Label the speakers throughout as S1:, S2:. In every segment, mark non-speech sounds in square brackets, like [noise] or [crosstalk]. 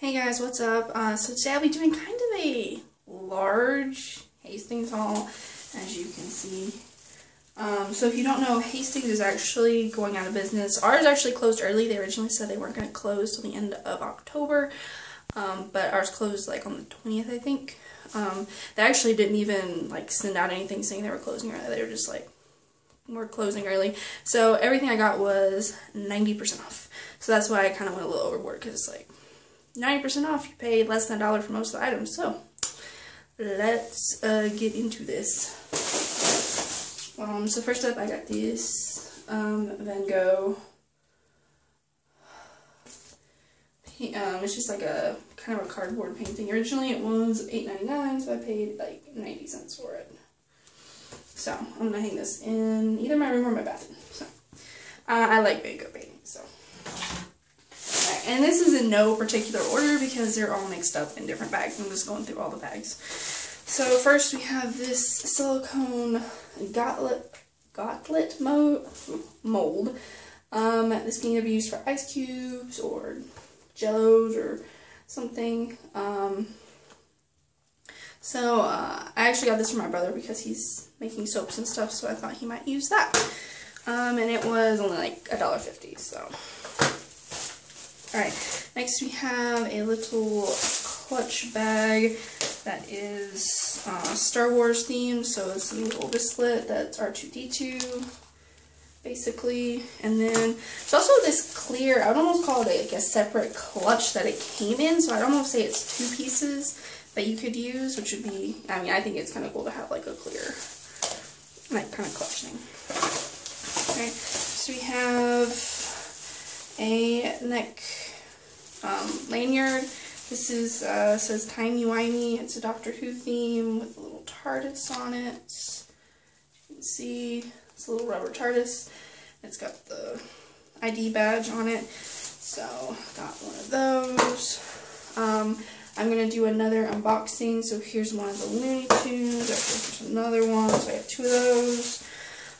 S1: Hey guys, what's up? Uh, so today I'll be doing kind of a large Hastings haul, as you can see. Um, so if you don't know, Hastings is actually going out of business. Ours actually closed early. They originally said they weren't going to close till the end of October, um, but ours closed like on the 20th, I think. Um, they actually didn't even like send out anything saying they were closing early. They were just like, we're closing early. So everything I got was 90% off. So that's why I kind of went a little overboard because it's like 90% off. You pay less than a dollar for most of the items. So let's uh, get into this. Um, so first up, I got this um, Van Gogh. Um, it's just like a kind of a cardboard painting. Originally it was $8.99, so I paid like 90 cents for it. So I'm gonna hang this in either my room or my bathroom. So uh, I like Van Gogh paintings. So and this is in no particular order because they're all mixed up in different bags. I'm just going through all the bags. So first we have this silicone gauntlet gauntlet mo mold. Um, this can either be used for ice cubes or jellos or something. Um, so uh, I actually got this from my brother because he's making soaps and stuff, so I thought he might use that. Um, and it was only like a dollar fifty. So, all right. Next we have a little clutch bag that is uh, Star Wars themed. So it's a little wristlet that's R2D2 basically. And then it's also this clear, I would almost call it like a separate clutch that it came in. So I'd almost say it's two pieces that you could use, which would be, I mean, I think it's kind of cool to have like a clear, like kind of clutch thing. Okay, so we have a neck um, lanyard. This is, uh, says Timey Wimey. It's a Doctor Who theme with a little TARDIS on it. You can see it's a little rubber TARDIS. It's got the ID badge on it. So, got one of those. Um, I'm going to do another unboxing. So here's one of the Looney Tunes. There's another one. So I have two of those.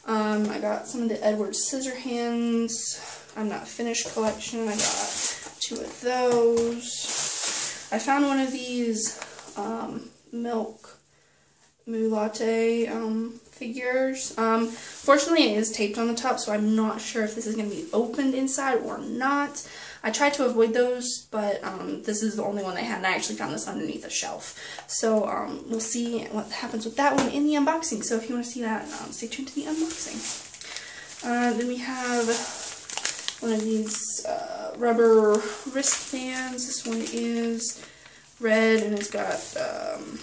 S1: Um, I got some of the Edward Scissorhands. I'm not finished collection. I got two of those. I found one of these um, milk moo latte um, figures. Um, fortunately, it is taped on the top, so I'm not sure if this is going to be opened inside or not. I tried to avoid those, but um, this is the only one they had, and I actually found this underneath a shelf. So um, we'll see what happens with that one in the unboxing. So if you want to see that, um, stay tuned to the unboxing. Uh, then we have one of these uh, rubber wristbands. This one is red, and it's got um,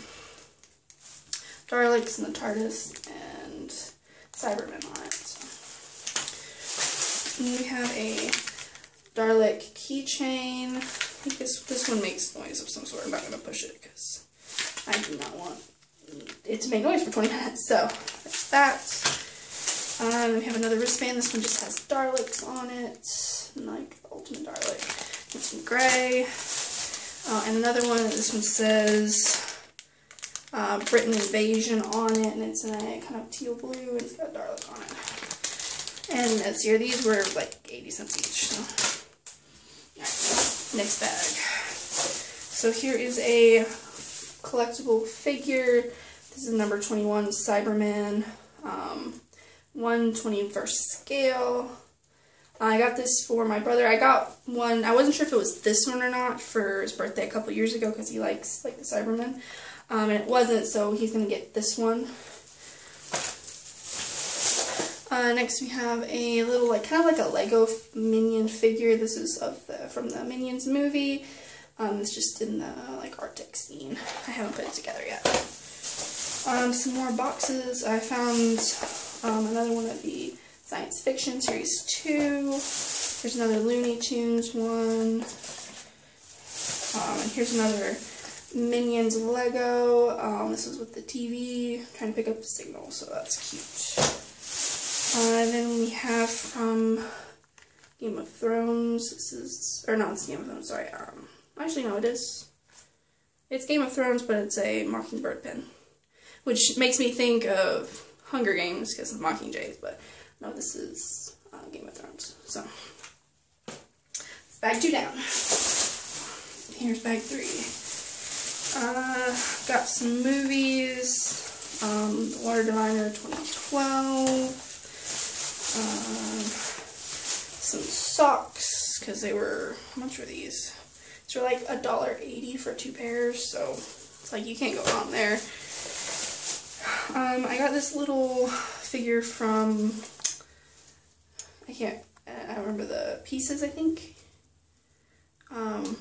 S1: and the TARDIS and Cybermen on it. We have a Dalek keychain. I think this this one makes noise of some sort. I'm not going to push it because I do not want it to make noise for 20 minutes. So that's that. Um, we have another wristband. This one just has Daleks on it, like the Ultimate. It's in gray. Uh, and another one. This one says uh, Britain Invasion on it, and it's in a kind of teal blue, and it's got Dalek on it. And let's see, these were like 80 cents each. So. Next bag. So here is a collectible figure. This is number 21 Cyberman. Um, 121st scale. I got this for my brother. I got one, I wasn't sure if it was this one or not for his birthday a couple years ago because he likes like the Cybermen. Um, and it wasn't, so he's going to get this one. Uh, next we have a little, like, kind of like a Lego Minion figure. This is of the, from the Minions movie. Um, it's just in the, like, Arctic scene. I haven't put it together yet. Um, some more boxes. I found um, another one of the Science Fiction Series 2. Here's another Looney Tunes one. Um, and here's another Minions Lego. Um, this is with the TV. I'm trying to pick up the signal, so that's cute. Uh, then we have from Game of Thrones. This is, or not, Game of Thrones, sorry. Um, actually, no, it is. It's Game of Thrones, but it's a Mockingbird pin. Which makes me think of Hunger Games because of Mockingjays, but no, this is uh, Game of Thrones. So, bag two down. here's bag three. Uh, got some movies. Um, Water Diviner 2012. Um, some socks, because they were, how much were these? These were like a dollar eighty for two pairs, so it's like you can't go wrong there. Um, I got this little figure from, I can't, I remember the pieces, I think. Um,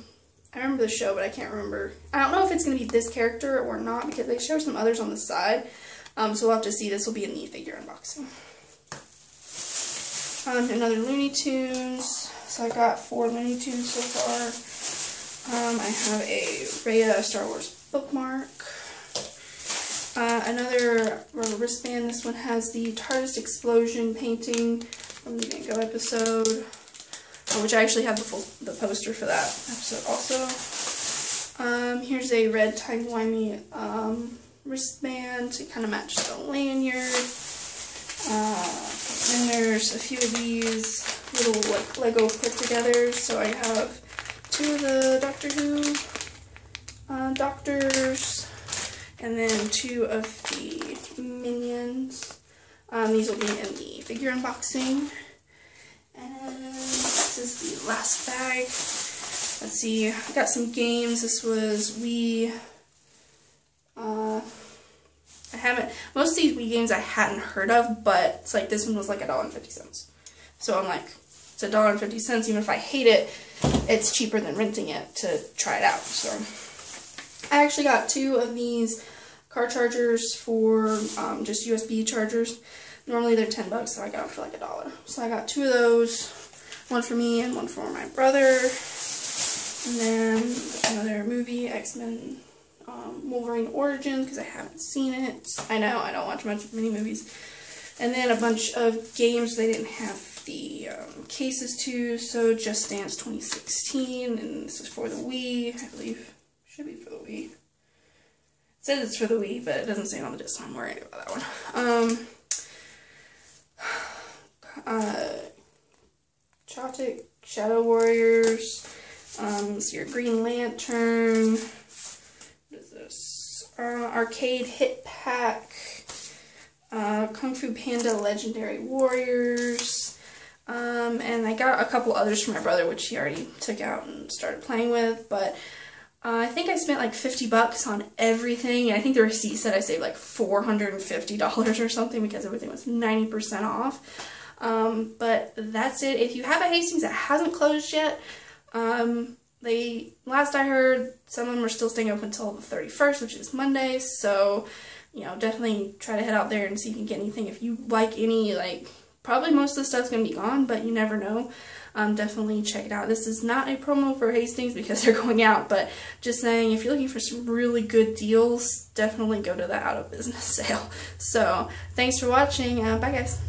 S1: I remember the show, but I can't remember. I don't know if it's going to be this character or not because they show some others on the side. Um, so we'll have to see. This will be in the figure unboxing. Um, another Looney Tunes. So I got four Looney Tunes so far. Um, I have a Raya Star Wars bookmark. Uh, another wristband. This one has the TARDIS explosion painting from the Van Gogh episode which I actually have the full the poster for that episode also. Um, here's a red timey-wimey um, wristband to kind of match the lanyard. Uh, and there's a few of these little like Lego put together. So I have two of the Doctor Who uh, doctors, and then two of the Minions. Um, these will be in the figure unboxing. And this is the last bag. Let's see, I got some games. This was Wii. Uh, I haven't, most of these Wii games I hadn't heard of, but it's like this one was like a dollar and fifty cents. So I'm like, it's a dollar and fifty cents. Even if I hate it, it's cheaper than renting it to try it out. So I actually got two of these car chargers for um, just USB chargers. Normally they're 10 bucks, so I got them for like a dollar. So I got two of those, one for me and one for my brother. And then another movie, X-Men um, Wolverine Origins, because I haven't seen it. I know, I don't watch much of many movies. And then a bunch of games they didn't have the um, cases to, so Just Dance 2016, and this is for the Wii, I believe. Should be for the Wii. It says it's for the Wii, but it doesn't say on the disc, so I'm worried about that one. Um, [sighs] uh, Chaotic Shadow Warriors, um, your Green Lantern, what is this, uh, Arcade Hit Pack, uh, Kung Fu Panda Legendary Warriors, um, and I got a couple others from my brother, which he already took out and started playing with, but uh, I think I spent like 50 bucks on everything. I think the receipt said I saved like $450 or something because everything was 90% off. Um, but that's it. If you have a Hastings that hasn't closed yet, um, they last I heard, some of them are still staying open until the 31st, which is Monday. So, you know, definitely try to head out there and see if you can get anything. If you like any, like, probably most of the stuff's going to be gone, but you never know. Um, definitely check it out. This is not a promo for Hastings because [laughs] they're going out, but just saying if you're looking for some really good deals, definitely go to the out of business [laughs] sale. So, thanks for watching. Uh, bye, guys.